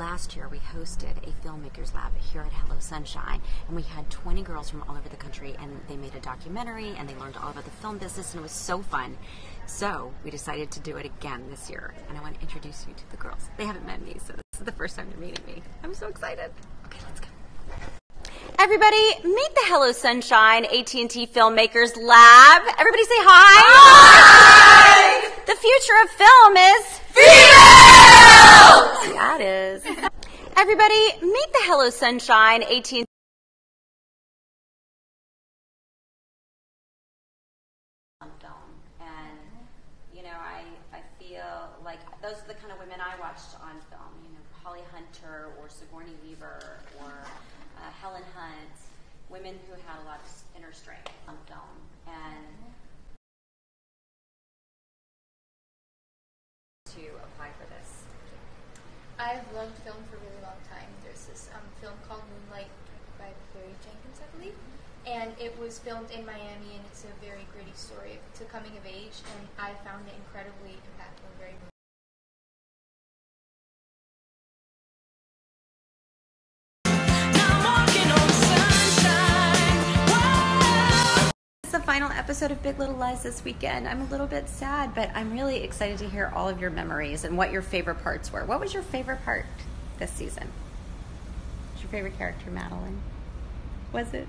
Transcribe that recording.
Last year, we hosted a filmmakers lab here at Hello Sunshine, and we had 20 girls from all over the country, and they made a documentary, and they learned all about the film business, and it was so fun. So we decided to do it again this year, and I want to introduce you to the girls. They haven't met me, so this is the first time they're meeting me. I'm so excited. Okay, let's go. Everybody, meet the Hello Sunshine AT&T Filmmakers Lab. Everybody say hi. Hi. The future of film is. Yeah, it is. Everybody, meet the Hello Sunshine AT&T film. And, you know, I, I feel like those are the kind of women I watched on film. You know, Holly Hunter or Sigourney Weaver or uh, Helen Hunt, women who had a lot of inner strength on film. And to apply. I've loved film for a really long time. There's this um, film called Moonlight by Barry Jenkins, I believe, and it was filmed in Miami, and it's a very gritty story. It's a coming of age, and I found it incredibly impactful final episode of Big Little Lies this weekend. I'm a little bit sad, but I'm really excited to hear all of your memories and what your favorite parts were. What was your favorite part this season? Was your favorite character Madeline? Was it?